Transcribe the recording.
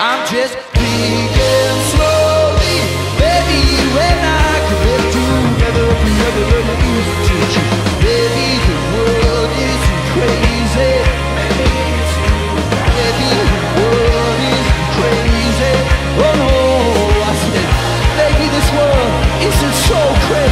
I'm just thinking slowly, baby, when I could live together, together, never it to you. Baby, the world is crazy. Baby, the world is crazy. Oh, no, I said, baby, this world isn't so crazy.